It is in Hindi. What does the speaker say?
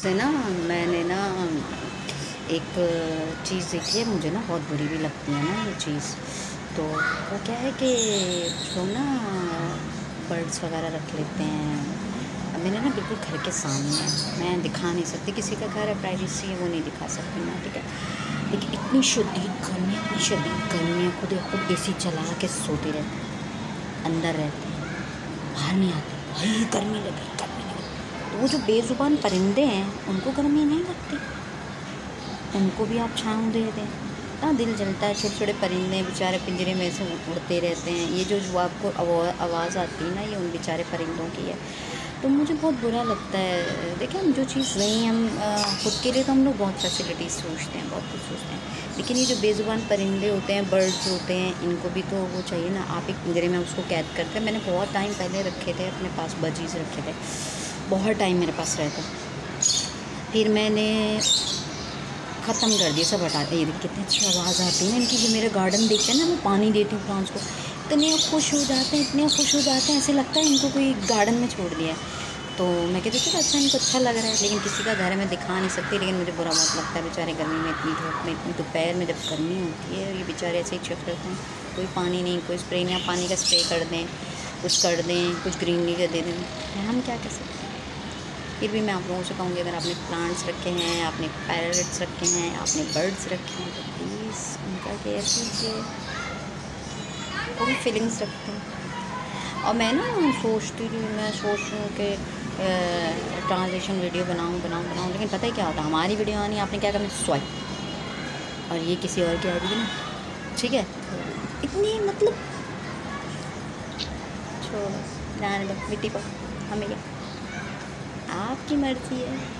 से ना मैंने ना एक चीज़ देखी है, मुझे ना बहुत बुरी भी लगती है ना ये चीज़। तो वो क्या है कि जो ना बर्ड्स वगैरह रख लेते हैं। मैंने ना बिल्कुल घर के सामने, मैं दिखा नहीं सकती, किसी का घर है प्राइवेसी वो नहीं दिखा सकती मैं, ठीक है? लेकिन इतनी शदीद गर्मी, इतनी शदीद गर्मी है खुद खुद ए सी चला के सोते रहते अंदर रहते बाहर नहीं आते, भाई गर्मी लगी। तो वो जो बेज़ुबान परिंदे हैं, उनको गर्मी नहीं लगती। उनको भी आप छाँव दे दें। हाँ दिल जलता है छोटे छोटे परिंदे बेचारे पिंजरे में से उड़ते रहते हैं। ये जो जो आपको आवाज़ आती है ना, ये उन बेचारे परिंदों की है। तो मुझे बहुत बुरा लगता है। देखिए, हम जो चीज़ नहीं, हम खुद के लिए तो हम लोग बहुत फैसिलिटीज़ सोचते हैं, बहुत कुछ सोचते हैं। लेकिन ये जो बेज़ुबान परिंदे होते हैं बर्ड्स होते हैं, इनको भी तो वो चाहिए ना। आप एक पिंजरे में उसको कैद करते हैं। मैंने बहुत टाइम पहले रखे थे, अपने पास बजीज रखे थे। बहुत टाइम मेरे पास रहता। फिर मैंने ख़त्म कर दिया, सब हटा ये कितनी अच्छी आवाज़ आती है इनकी, जो मेरे गार्डन देखते हैं ना मैं पानी देती हूँ प्लांट्स को। इतने खुश हो जाते हैं, इतने खुश हो जाते हैं, ऐसे लगता है इनको कोई गार्डन में छोड़ दिया। तो मैं कहती थी अच्छा इनको अच्छा लग रहा है। लेकिन किसी का घर है, मैं दिखा नहीं सकती, लेकिन मुझे बुरा बहुत लगता है। बेचारे गर्मी में इतनी धूप में, इतनी दोपहर में जब गर्मी होती है, ये बेचारे ऐसे ही चुप रहते हैं। कोई पानी नहीं, कोई स्प्रे नहीं पानी का स्प्रे कर दें, कुछ कर दें, कुछ ग्रीनरी का दे दें। हम क्या कर सकते हैं? फिर भी मैं आप लोगों से कहूँगी, अगर आपने प्लांट्स रखे हैं, आपने पैरट्स रखे हैं, आपने बर्ड्स रखे हैं तो प्लीज़ उनका केयर कीजिए। भी फीलिंग्स रखते हैं। और मैं ना सोचती थी मैं सोच रही हूँ कि ट्रांसलेशन वीडियो बनाऊँ बनाऊँ बनाऊँ, लेकिन पता ही क्या होता हमारी वीडियो आनी, आपने क्या करना? स्वाइप और ये किसी और की आ रही है ना। ठीक है? इतनी मतलब छोड़ो, जाने दो, मिट्टी पर हमें क्या आपकी मर्ज़ी है।